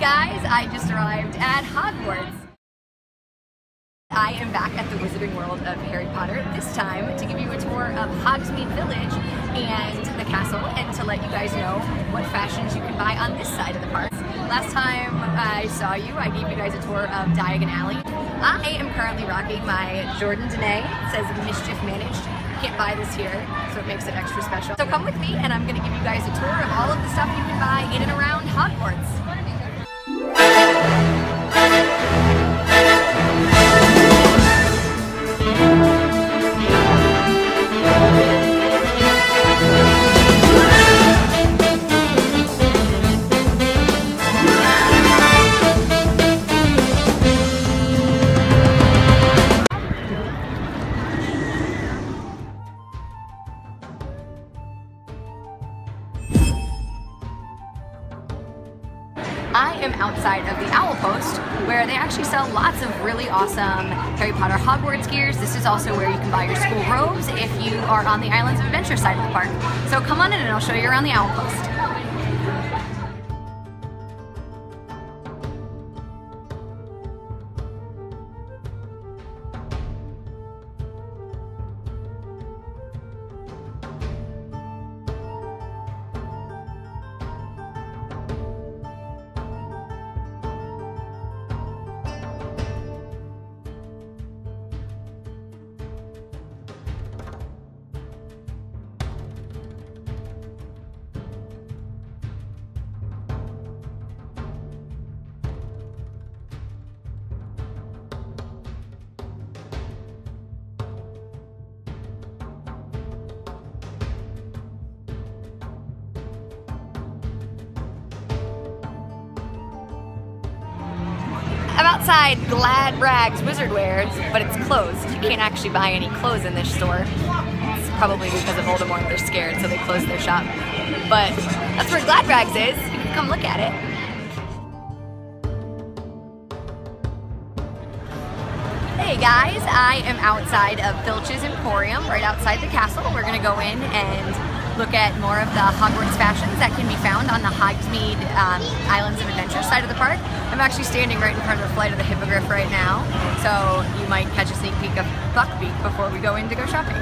guys, I just arrived at Hogwarts. I am back at the Wizarding World of Harry Potter, this time to give you a tour of Hogsmeade Village and the castle and to let you guys know what fashions you can buy on this side of the park. Last time I saw you, I gave you guys a tour of Diagon Alley. I am currently rocking my Jordandene, it says Mischief Managed. Can't buy this here, so it makes it extra special. So come with me and I'm gonna give you guys a tour of all of the stuff you can buy in and around Hogwarts. I am outside of the Owl Post where they actually sell lots of really awesome Harry Potter Hogwarts gears. This is also where you can buy your school robes if you are on the Islands of Adventure side of the park. So come on in and I'll show you around the Owl Post. I'm outside Glad Rags Wizard Wears, but it's closed. You can't actually buy any clothes in this store. It's probably because of Voldemort. They're scared, so they closed their shop. But that's where Glad Rags is. You can come look at it. Hey guys, I am outside of Filch's Emporium, right outside the castle. We're gonna go in and look at more of the Hogwarts fashions that can be found on the Hogsmeade um, Islands of Adventure side of the park. I'm actually standing right in front of the Flight of the Hippogriff right now, so you might catch a sneak peek of Buckbeak before we go in to go shopping.